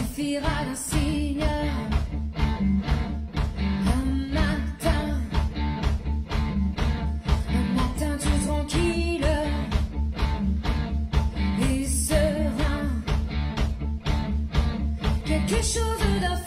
suffira d'un signe. Un matin, un matin tout tranquille et serein. Quelque chose d'un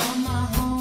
on my home.